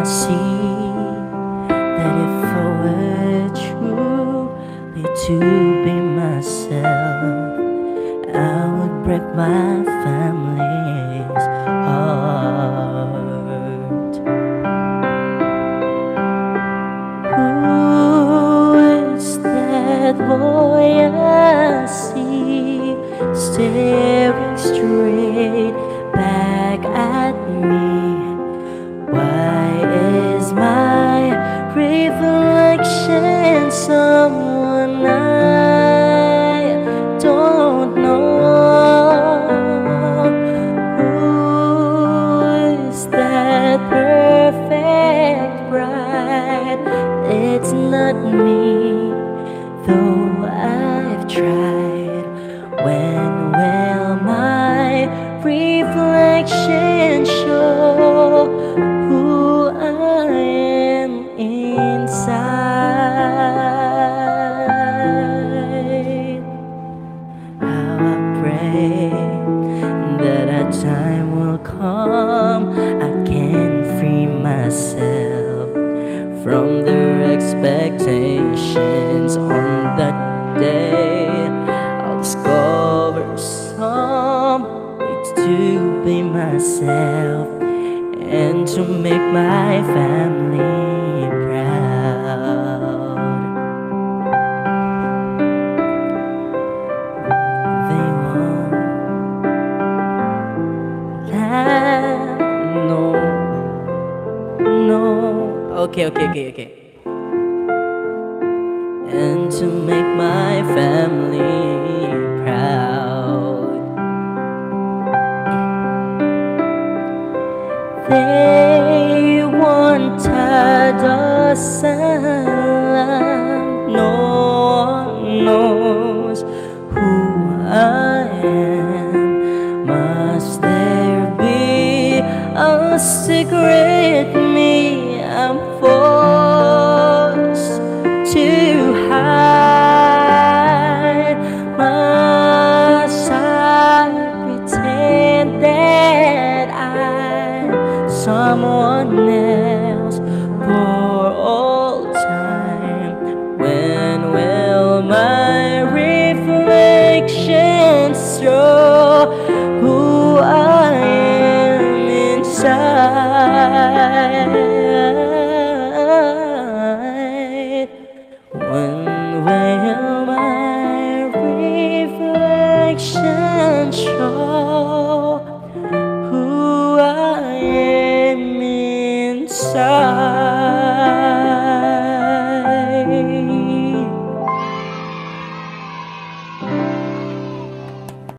I see that if I were truly to be myself, I would break my family's heart. Who is that boy I see staring straight though I've tried. When will my reflection show who I am inside? How I pray that a time will come I can free myself from their expectations to be myself and to make my family proud. They won't laugh, no, no. Okay, okay, okay, okay. And to make my family regret me I'm forced to hide. My side Pretend that I'm someone else when